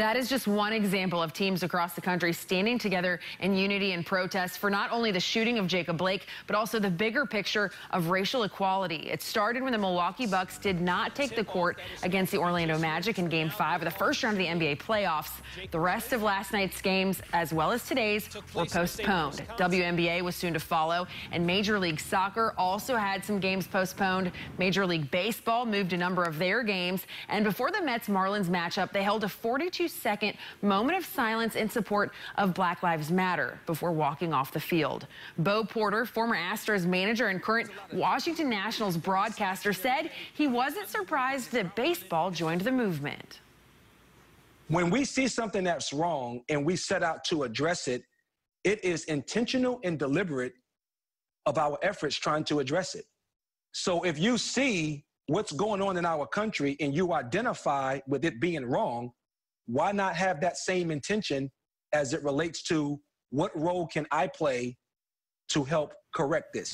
That is just one example of teams across the country standing together in unity and protest for not only the shooting of Jacob Blake, but also the bigger picture of racial equality. It started when the Milwaukee Bucks did not take the court against the Orlando Magic in game five of the first round of the NBA playoffs. The rest of last night's games, as well as today's, were postponed. WNBA was soon to follow, and Major League Soccer also had some games postponed. Major League Baseball moved a number of their games, and before the Mets Marlins matchup, they held a 42 second moment of silence in support of Black Lives Matter before walking off the field. Bo Porter, former Astros manager and current Washington Nationals broadcaster, said he wasn't surprised that baseball joined the movement. When we see something that's wrong and we set out to address it, it is intentional and deliberate of our efforts trying to address it. So if you see what's going on in our country and you identify with it being wrong, why not have that same intention as it relates to what role can I play to help correct this?